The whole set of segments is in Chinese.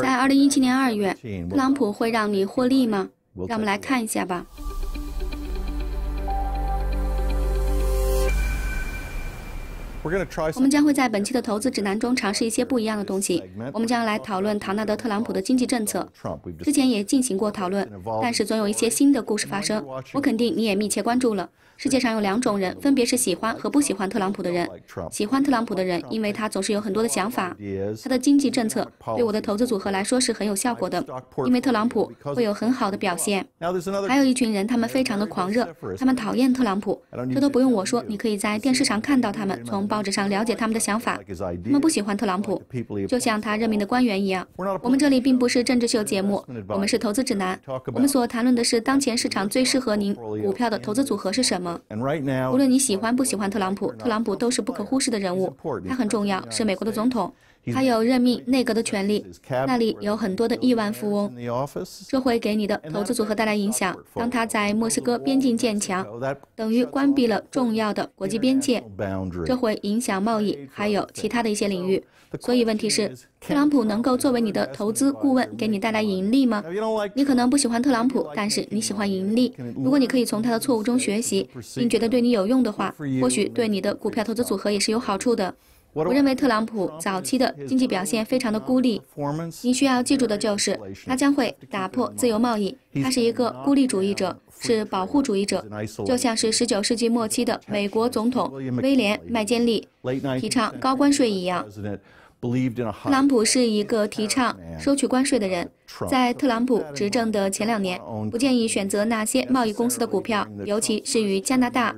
在二零一七年二月，特朗普会让你获利吗？让我们来看一下吧。我们将会在本期的投资指南中尝试一些不一样的东西。我们将来讨论唐纳德·特朗普的经济政策，之前也进行过讨论，但是总有一些新的故事发生。我肯定你也密切关注了。世界上有两种人，分别是喜欢和不喜欢特朗普的人。喜欢特朗普的人，因为他总是有很多的想法，他的经济政策对我的投资组合来说是很有效果的，因为特朗普会有很好的表现。还有一群人，他们非常的狂热，他们讨厌特朗普，这都不用我说，你可以在电视上看到他们，从报纸上了解他们的想法。他们不喜欢特朗普，就像他任命的官员一样。我们这里并不是政治秀节目，我们是投资指南，我们所谈论的是当前市场最适合您股票的投资组合是什么。无论你喜欢不喜欢特朗普，特朗普都是不可忽视的人物。他很重要，是美国的总统，他有任命内阁的权利，那里有很多的亿万富翁，这会给你的投资组合带来影响。当他在墨西哥边境建墙，等于关闭了重要的国际边界，这会影响贸易，还有其他的一些领域。所以问题是，特朗普能够作为你的投资顾问给你带来盈利吗？你可能不喜欢特朗普，但是你喜欢盈利。如果你可以从他的错误中学习，并觉得对你有用的话，或许对你的股票投资组合也是有好处的。我认为特朗普早期的经济表现非常的孤立。您需要记住的就是，他将会打破自由贸易。他是一个孤立主义者，是保护主义者，就像是十九世纪末期的美国总统威廉麦坚利提倡高关税一样。特朗普是一个提倡收取关税的人，在特朗普执政的前两年，不建议选择那些贸易公司的股票，尤其是与加拿大、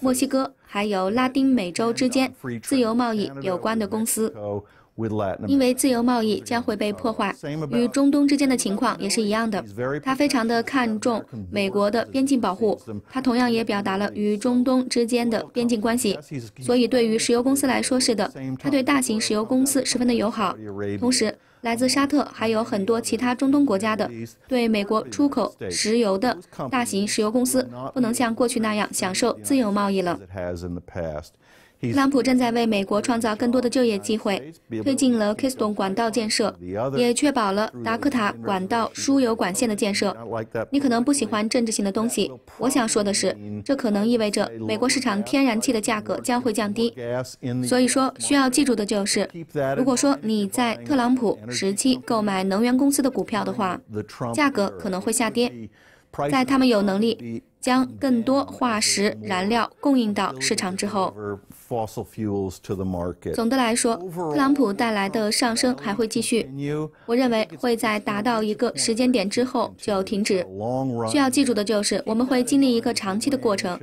墨西哥还有拉丁美洲之间自由贸易有关的公司。因为自由贸易将会被破坏，与中东之间的情况也是一样的。他非常的看重美国的边境保护，他同样也表达了与中东之间的边境关系。所以对于石油公司来说是的，他对大型石油公司十分的友好。同时，来自沙特还有很多其他中东国家的对美国出口石油的大型石油公司，不能像过去那样享受自由贸易了。特朗普正在为美国创造更多的就业机会，推进了 Keystone 管道建设，也确保了达科塔管道输油管线的建设。你可能不喜欢政治性的东西，我想说的是，这可能意味着美国市场天然气的价格将会降低。所以说，需要记住的就是，如果说你在特朗普时期购买能源公司的股票的话，价格可能会下跌，在他们有能力。将更多化石燃料供应到市场之后，总的来说，特朗普带来的上升还会继续。我认为会在达到一个时间点之后就停止。需要记住的就是，我们会经历一个长期的过程。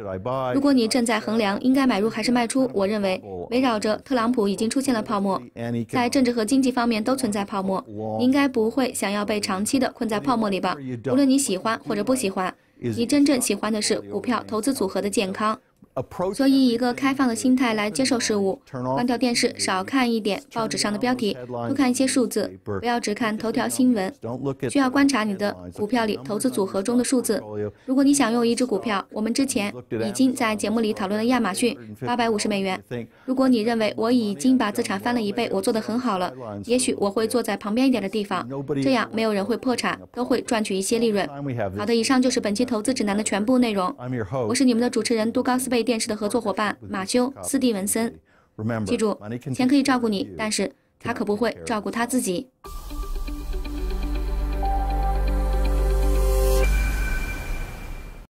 如果你正在衡量应该买入还是卖出，我认为围绕着特朗普已经出现了泡沫，在政治和经济方面都存在泡沫。你应该不会想要被长期的困在泡沫里吧？无论你喜欢或者不喜欢。你真正喜欢的是股票投资组合的健康。所以，以一个开放的心态来接受事物，关掉电视，少看一点报纸上的标题，多看一些数字，不要只看头条新闻。需要观察你的股票里投资组合中的数字。如果你想用一只股票，我们之前已经在节目里讨论了亚马逊，八百五十美元。如果你认为我已经把资产翻了一倍，我做得很好了，也许我会坐在旁边一点的地方，这样没有人会破产，都会赚取一些利润。好的，以上就是本期投资指南的全部内容。我是你们的主持人杜高斯贝。电视的合作伙伴马修·斯蒂文森，记住，钱可以照顾你，但是他可不会照顾他自己。